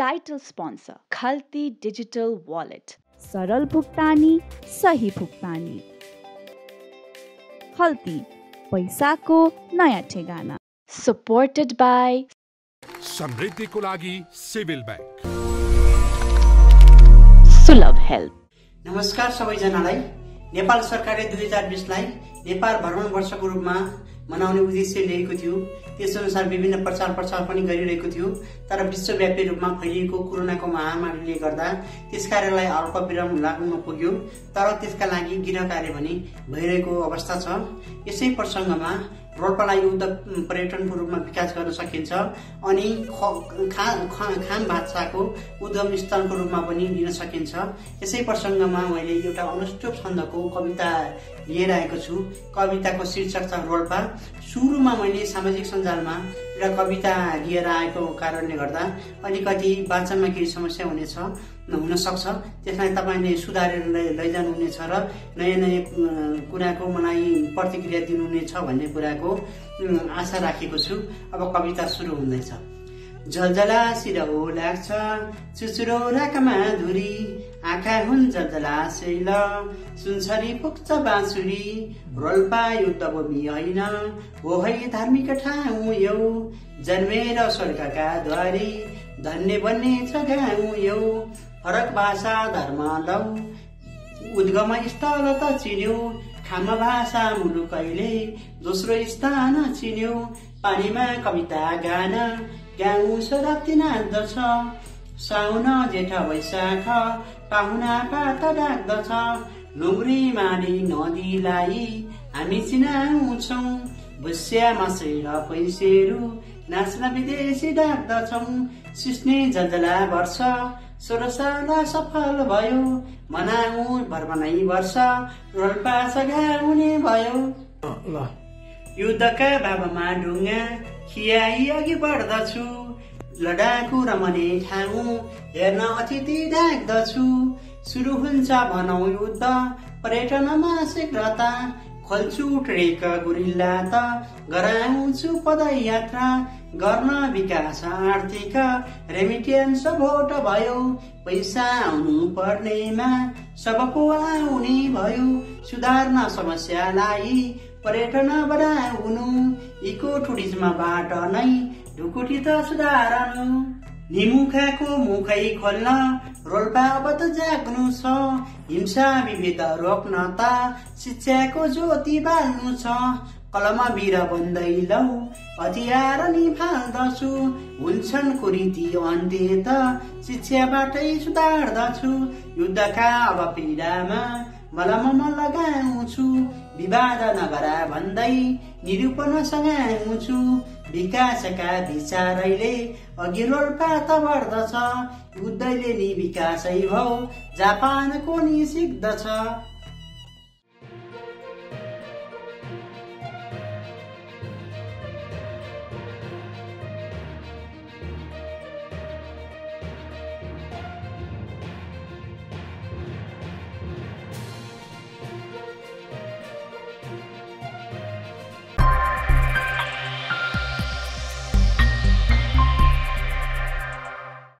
Title sponsor Khalti Digital Wallet. सरल भुक्तानी सही भुक्तानी खल्ती पैसाको नयाँ ठेगाना Supported by समृद्धिको लागि सिभिल ब्याङ्क Sulabh Health. नमस्कार सबैजनालाई नेपाल सरकारले दुई हजार बिसलाई नेपाल भ्रमण वर्षको रूपमा मनाउने उद्देश्य लिएको थियो। त्यसअनुसार विभिन्न प्रचार प्रसार पनि गरिरहेको थियो तर विश्वव्यापी रूपमा फैलिएको कोरोनाको महामारीले गर्दा त्यस कार्यलाई अल्प विराम लाग्न पुग्यो तर त्यसका लागि गृह कार्य भने भइरहेको अवस्था छ। यसै प्रसङ्गमा रोल्पालाई उद्योग पर्यटनको रूपमा विकास गर्न सकिन्छ अनि खान भाषाको उद्गम स्थलको रूपमा पनि लिन सकिन्छ। यसै प्रसङ्गमा मैले एउटा अनुष्टुप छन्दको कविता लिएर आएको छु। कविताको शीर्षक छ रोल्पा। सुरुमा मैले सामाजिक सञ्जालमा एउटा कविता लिएर आएको कारणले गर्दा अलिकति वाचनमा केही समस्या हुनेछ हुन सक्छ त्यसलाई तपाईँले सुधारेर लैजानुहुनेछ र नयाँ नयाँ कुराको मलाई प्रतिक्रिया दिनुहुनेछ भन्ने कुराको आशा राखेको छु। अब कविता सुरु हुँदैछ। झलझला सिरौ लाग्छ चुचुरो राकमा धुरी आँखा हुन् जलजला शैल सुनसरी पुग्छ बाँसुरी रोल्पा युद्ध भूमि होइन। हो है धार्मिक ठाउँ यो जन्मेर स्वर्गका द्वारी धन्य बन्ने छ गाउँ यो। फरक भाषा धर्म लौ उद्गम स्थल त चिन्यो खाम भाषा मुलुकैले दोस्रो स्थान चिन्यो। पानीमा कविता गान गाउँ सराप्ती नाच्दछ। साउन जेठ वैशाख पाहुना पात डाक्दछ। लुम्री माडी नदीलाई हामी चिनाउँछौ। भुस्या मसेर पैसेरू नाच्न विदेशी डाक्दछौ। सिस्ने जलजला वर्ष सोह्र सफल भयो। मनाउ भर्मनै वर्ष रोल्पा सघाउने भयो। ल। युद्धका बाबामा ढुङ्गा खियाई अघि बढ्दछु। लडाकु रमने ठाउँ हेर्न अतिथि डाक्दछु सुरु हुन्छ भनौ युद्ध पर्यटनमा शीघ्रता। खोल्छु ट्रेक गुरिल्ला त गराउँछु पदयात्रा। गर्न विकास आर्थिक रेमिटेन्स भोट भयो। पैसा आउनु पर्नेमा सबको आउने भयो। सुधार्न समस्यालाई पर्यटन बढाउनु इको टुरिज्मबाट नै ढुकुटी त सुधारनु। निमुखाको मुखै खोल्न रोल्पा अब त जाग्नु छ। हिंसा विभेद रोक्न त शिक्षाको ज्योति बाल्नु छ। कलम वीर बन्दै लौ हतियार निभाल्दछु। हुन्छन् कुरीति अन्त्य त शिक्षाबाटै सुधार्दछु। युद्धका अब पीडामा मलम लगाउँछु। विवाद नगरा भन्दै निरूपण सघाउँछु विकासका विचारैले अघि त बढ्दछ युद्धले नि विकासै भौ। जापानको नि सिक्दछ।